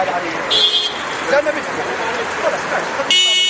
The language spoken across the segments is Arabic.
قاعد عليه استنى بس خلاص ماشي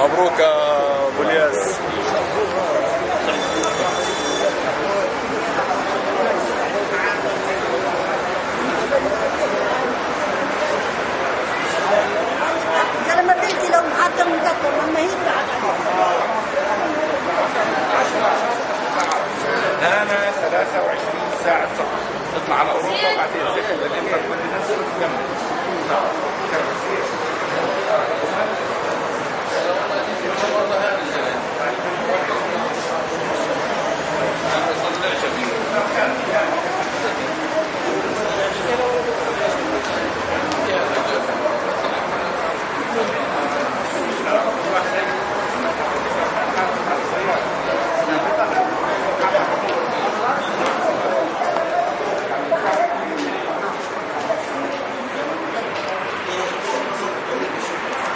مبروك يا ابو الياس